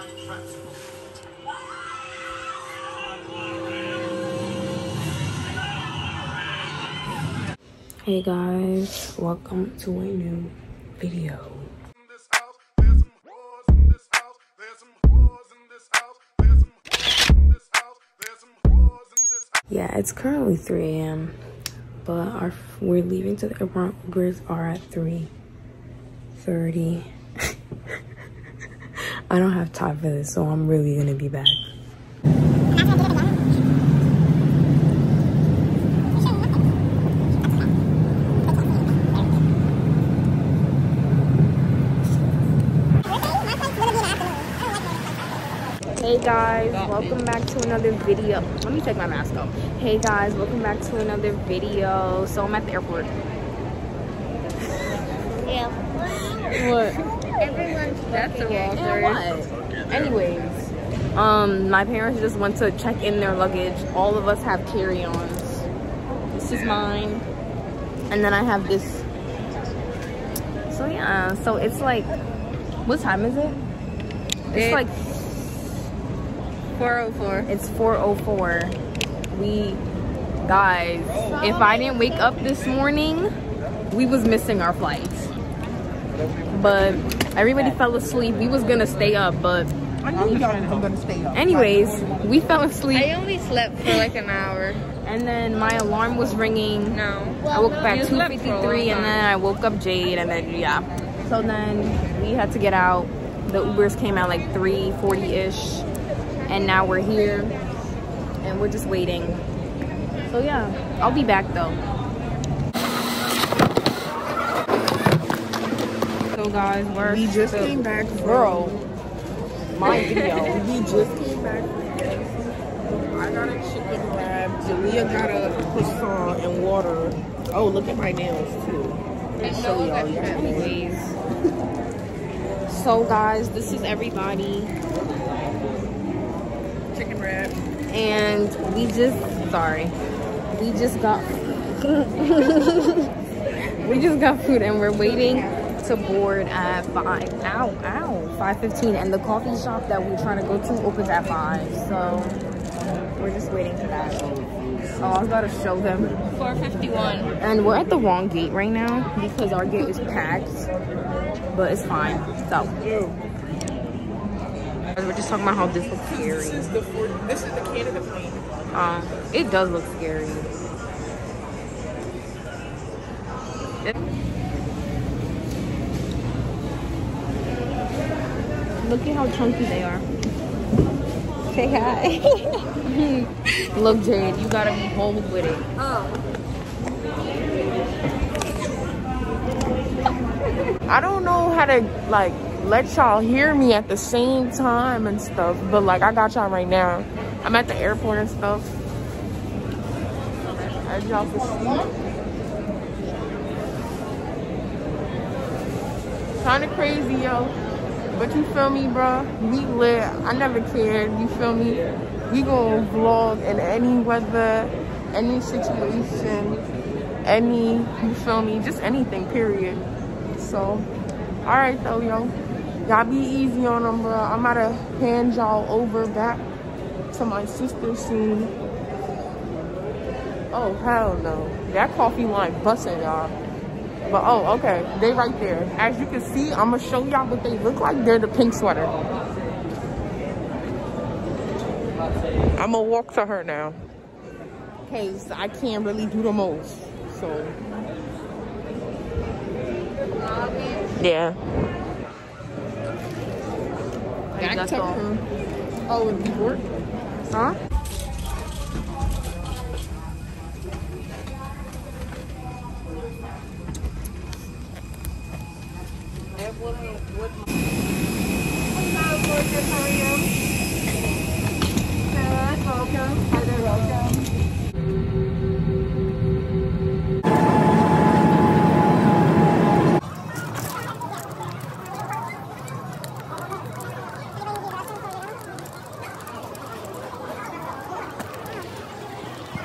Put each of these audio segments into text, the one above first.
Hey guys, welcome to a new video. Yeah, it's currently 3 a.m. But our we're leaving to the airport. Ubers are at 3:30. I don't have time for this, so I'm really gonna be back. Hey guys, welcome back to another video. Let me take my mask off. Hey guys, welcome back to another video. So I'm at the airport. Yeah. What? Everyone's That's Yeah, what? Anyways, um, my parents just went to check in their luggage. All of us have carry-ons. This is mine, and then I have this. So yeah, so it's like, what time is it? It's It's like 404. it's 4:04. We guys, if I didn't wake up this morning, we was missing our flights. But everybody fell asleep. We was gonna stay up, but I knew y'all were gonna stay up. anyways, we fell asleep. I only slept for like an hour. And then my alarm was ringing. No. I woke up at You slept for a 2.53 and then I woke up Jade and then, yeah. So then we had to get out. The Ubers came out like 3.40ish. And now we're here. And we're just waiting. So yeah, I'll be back though. So guys, we're We just still- came back from Girl, my video. We just came back. I got a chicken wrap. Jalea got a croissant and water. Oh, look at my nails too. Me show y'all. Anyways. So guys, this is everybody. Chicken wrap. And we just sorry. We just got we just got food and we're waiting to board at five. Ow, ow, five fifteen. And the coffee shop that we're trying to go to opens at five. So we're just waiting for that. Oh, I was about to show them. 451. And we're at the wrong gate right now because our gate is packed. But it's fine. So we're just talking about how this looks scary. This is the this is the Canada plane. Um, it does look scary. It- Look at how chunky they are. Say hi. Look, Jade, you gotta be bold with it. I don't know how to like let y'all hear me at the same time and stuff, but like I got y'all right now. I'm at the airport and stuff. As y'all can see. Kinda crazy, yo. But you feel me, bro? We lit. I never cared. You feel me? We gonna vlog in any weather, any situation, any, you feel me? Just anything, period. So, alright though, yo. Y'all be easy on them, bro. I'm about to hand y'all over back to my sister soon. Oh, hell no. That coffee line busting, y'all. But oh, okay, they right there. As you can see, I'm gonna show y'all what they look like. They're the pink sweater. I'm gonna walk to her now. Cause I can't really do the most. So yeah. Back That's to her. Oh, in New Huh?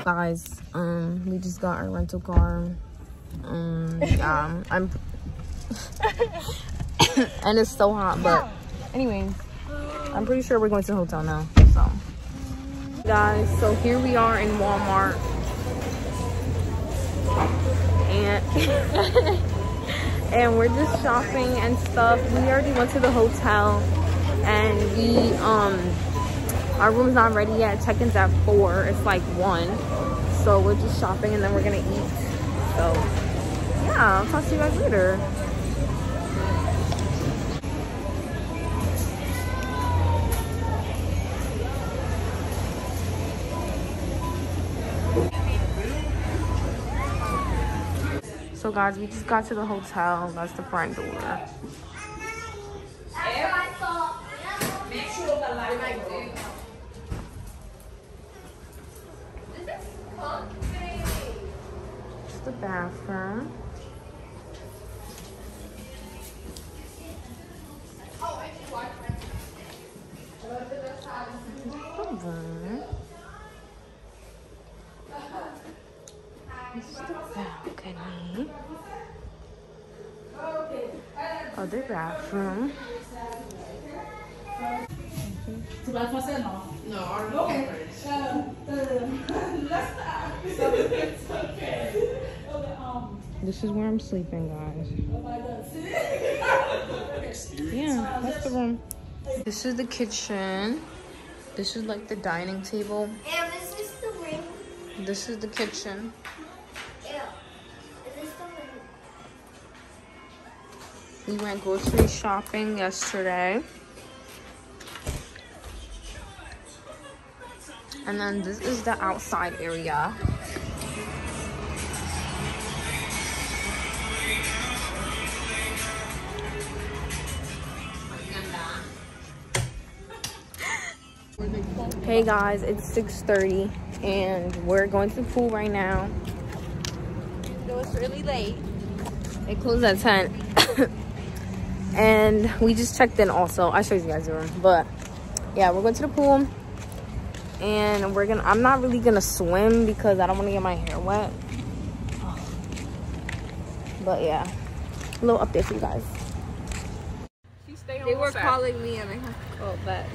Guys, um, we just got our rental car. Um, um I'm and it's so hot, but anyways, I'm pretty sure we're going to the hotel now. So, guys, so here we are in Walmart, and and we're just shopping and stuff. We already went to the hotel, and we um our room's not ready yet. Check-in's at four. It's like one, so we're just shopping and then we're gonna eat. So yeah, I'll talk to you guys later. So guys, we just got to the hotel. That's the front door. The bathroom. The balcony. Other bathroom. This is where I'm sleeping, guys. Yeah, that's the room. This is the kitchen. This is like the dining table. And this is the ring? This is the kitchen. We went grocery shopping yesterday. And then this is the outside area. Hey guys, it's 6.30 and we're going to the pool right now. It was really late. It closed at 10. and we just checked in also. I'll show you guys the room. But yeah, we're going to the pool. And we're gonna I'm not really gonna swim because I don't wanna get my hair wet. But yeah. A little update for you guys. They were calling me and I have to call back.